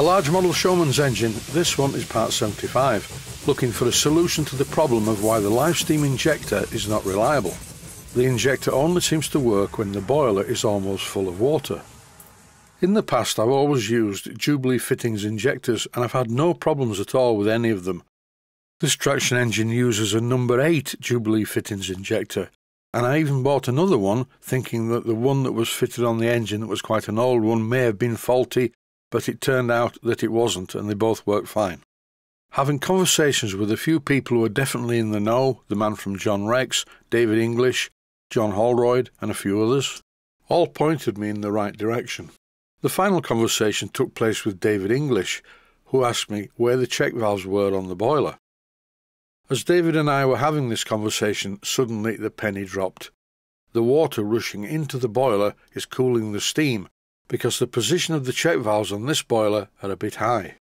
A large model Showman's engine, this one is part 75, looking for a solution to the problem of why the live steam injector is not reliable. The injector only seems to work when the boiler is almost full of water. In the past I've always used Jubilee fittings injectors and I've had no problems at all with any of them. This traction engine uses a number 8 Jubilee fittings injector and I even bought another one thinking that the one that was fitted on the engine that was quite an old one may have been faulty but it turned out that it wasn't and they both worked fine. Having conversations with a few people who are definitely in the know, the man from John Rex, David English, John Holroyd and a few others, all pointed me in the right direction. The final conversation took place with David English, who asked me where the check valves were on the boiler. As David and I were having this conversation, suddenly the penny dropped. The water rushing into the boiler is cooling the steam because the position of the check valves on this boiler are a bit high.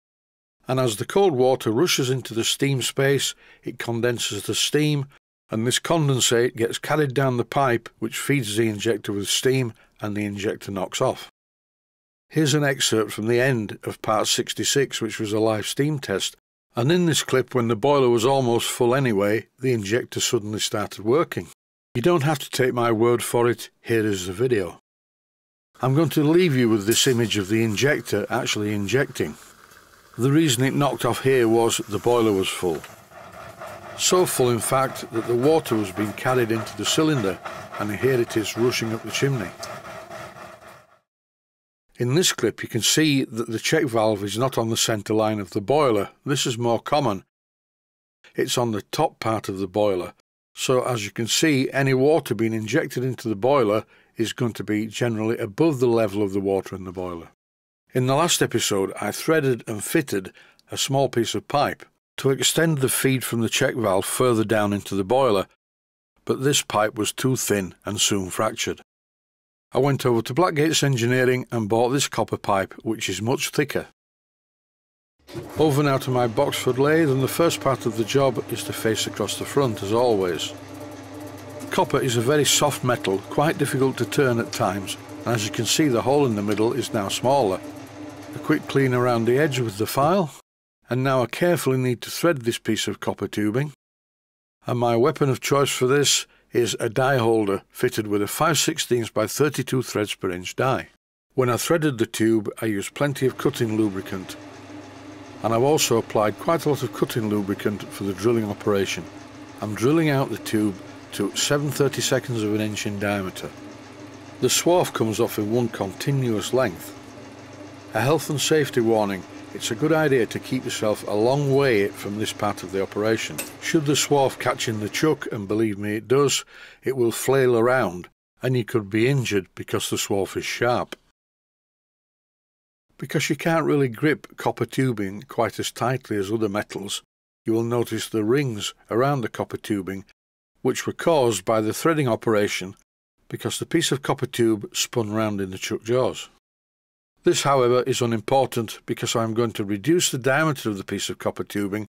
And as the cold water rushes into the steam space, it condenses the steam, and this condensate gets carried down the pipe which feeds the injector with steam, and the injector knocks off. Here's an excerpt from the end of part 66, which was a live steam test, and in this clip, when the boiler was almost full anyway, the injector suddenly started working. You don't have to take my word for it, here is the video. I'm going to leave you with this image of the injector actually injecting. The reason it knocked off here was the boiler was full. So full in fact that the water was being carried into the cylinder and here it is rushing up the chimney. In this clip you can see that the check valve is not on the centre line of the boiler. This is more common. It's on the top part of the boiler. So as you can see any water being injected into the boiler is going to be generally above the level of the water in the boiler. In the last episode, I threaded and fitted a small piece of pipe to extend the feed from the check valve further down into the boiler, but this pipe was too thin and soon fractured. I went over to Blackgates Engineering and bought this copper pipe, which is much thicker. Over now to my Boxford lathe and the first part of the job is to face across the front as always. Copper is a very soft metal, quite difficult to turn at times, and as you can see the hole in the middle is now smaller. A quick clean around the edge with the file, and now I carefully need to thread this piece of copper tubing. And my weapon of choice for this is a die holder fitted with a 5 16 by 32 threads per inch die. When I threaded the tube I used plenty of cutting lubricant and I've also applied quite a lot of cutting lubricant for the drilling operation. I'm drilling out the tube to 7 seconds of an inch in diameter. The swarf comes off in one continuous length. A health and safety warning, it's a good idea to keep yourself a long way from this part of the operation. Should the swarf catch in the chuck, and believe me it does, it will flail around and you could be injured because the swarf is sharp. Because you can't really grip copper tubing quite as tightly as other metals, you will notice the rings around the copper tubing which were caused by the threading operation because the piece of copper tube spun round in the chuck jaws. This, however, is unimportant because I am going to reduce the diameter of the piece of copper tubing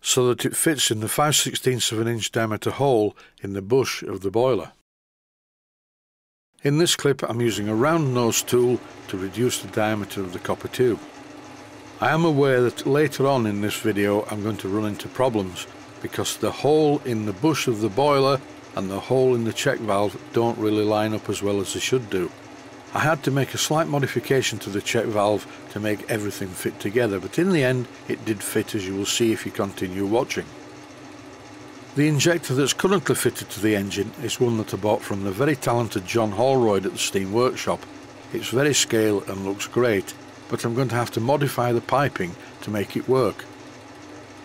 so that it fits in the 5 16 of an inch diameter hole in the bush of the boiler. In this clip I'm using a round nose tool to reduce the diameter of the copper tube. I am aware that later on in this video I'm going to run into problems because the hole in the bush of the boiler and the hole in the check valve don't really line up as well as they should do. I had to make a slight modification to the check valve to make everything fit together, but in the end it did fit as you will see if you continue watching. The injector that's currently fitted to the engine is one that I bought from the very talented John Holroyd at the Steam Workshop. It's very scale and looks great, but I'm going to have to modify the piping to make it work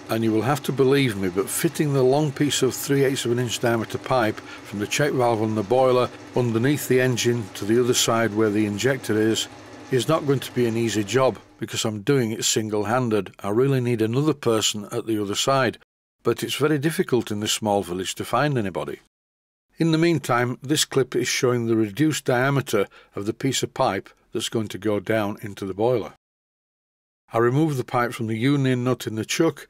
and you will have to believe me, but fitting the long piece of 3 eighths of an inch diameter pipe from the check valve on the boiler underneath the engine to the other side where the injector is, is not going to be an easy job because I'm doing it single-handed. I really need another person at the other side, but it's very difficult in this small village to find anybody. In the meantime, this clip is showing the reduced diameter of the piece of pipe that's going to go down into the boiler. I remove the pipe from the union nut in the chuck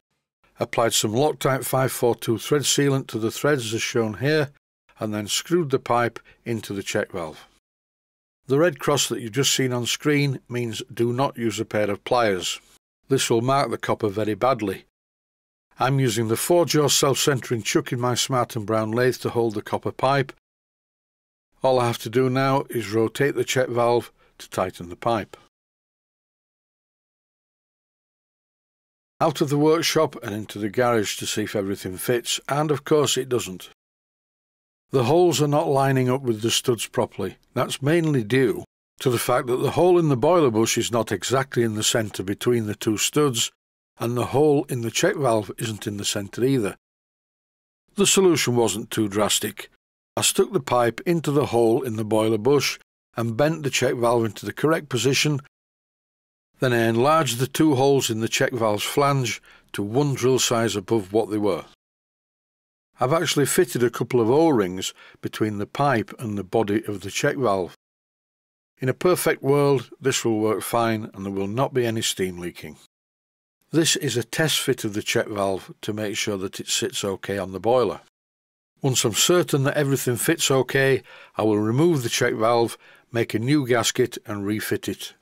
applied some Loctite 542 thread sealant to the threads as shown here, and then screwed the pipe into the check valve. The red cross that you've just seen on screen means do not use a pair of pliers. This will mark the copper very badly. I'm using the 4-jaw self-centering chuck in my Smart & Brown lathe to hold the copper pipe. All I have to do now is rotate the check valve to tighten the pipe. Out of the workshop and into the garage to see if everything fits, and of course it doesn't. The holes are not lining up with the studs properly. That's mainly due to the fact that the hole in the boiler bush is not exactly in the centre between the two studs, and the hole in the check valve isn't in the centre either. The solution wasn't too drastic. I stuck the pipe into the hole in the boiler bush and bent the check valve into the correct position. Then I enlarged the two holes in the check valve's flange to one drill size above what they were. I've actually fitted a couple of O-rings between the pipe and the body of the check valve. In a perfect world, this will work fine and there will not be any steam leaking. This is a test fit of the check valve to make sure that it sits okay on the boiler. Once I'm certain that everything fits okay, I will remove the check valve, make a new gasket and refit it.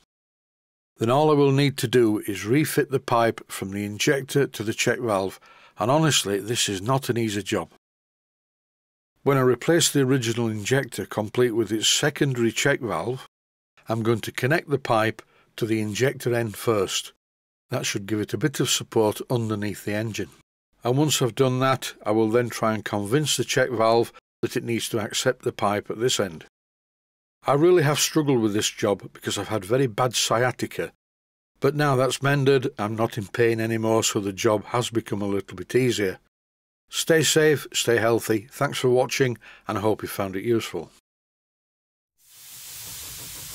Then all I will need to do is refit the pipe from the injector to the check valve and honestly this is not an easy job. When I replace the original injector complete with its secondary check valve, I'm going to connect the pipe to the injector end first. That should give it a bit of support underneath the engine. And once I've done that, I will then try and convince the check valve that it needs to accept the pipe at this end. I really have struggled with this job because I've had very bad sciatica but now that's mended, I'm not in pain anymore, so the job has become a little bit easier. Stay safe, stay healthy, thanks for watching, and I hope you found it useful.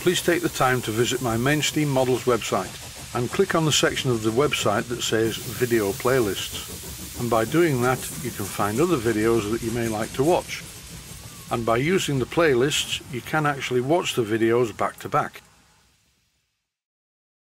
Please take the time to visit my Mainsteam Models website and click on the section of the website that says Video Playlists. And by doing that, you can find other videos that you may like to watch. And by using the playlists, you can actually watch the videos back to back.